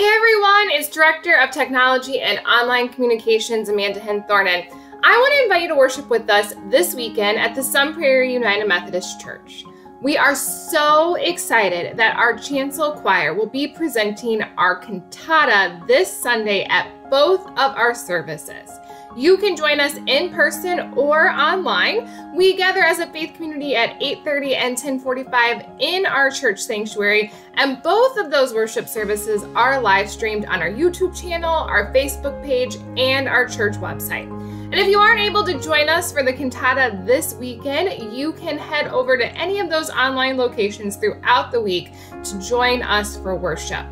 Hey everyone, it's Director of Technology and Online Communications Amanda Hinthornen. I want to invite you to worship with us this weekend at the Sun Prairie United Methodist Church. We are so excited that our chancel choir will be presenting our cantata this Sunday at both of our services. You can join us in person or online. We gather as a faith community at 8:30 and 10:45 in our church sanctuary, and both of those worship services are live streamed on our YouTube channel, our Facebook page, and our church website. And if you aren't able to join us for the cantata this weekend, you can head over to any of those online locations throughout the week to join us for worship.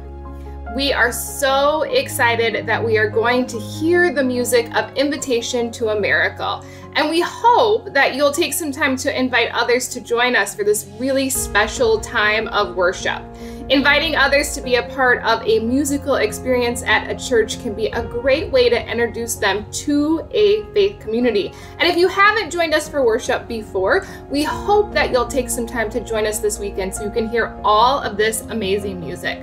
We are so excited that we are going to hear the music of Invitation to a Miracle. And we hope that you'll take some time to invite others to join us for this really special time of worship. Inviting others to be a part of a musical experience at a church can be a great way to introduce them to a faith community. And if you haven't joined us for worship before, we hope that you'll take some time to join us this weekend so you can hear all of this amazing music.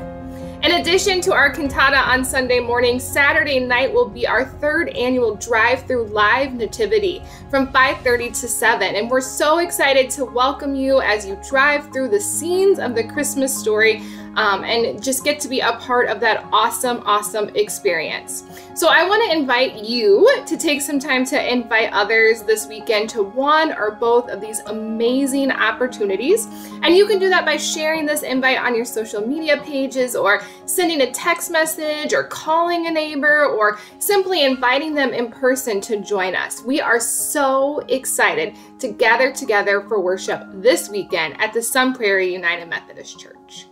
In addition to our cantata on Sunday morning, Saturday night will be our third annual drive-through live nativity from 5:30 to 7, and we're so excited to welcome you as you drive through the scenes of the Christmas story um, and just get to be a part of that awesome, awesome experience. So I want to invite you to take some time to invite others this weekend to one or both of these amazing opportunities. And you can do that by sharing this invite on your social media pages or sending a text message or calling a neighbor or simply inviting them in person to join us. We are so excited to gather together for worship this weekend at the Sun Prairie United Methodist Church.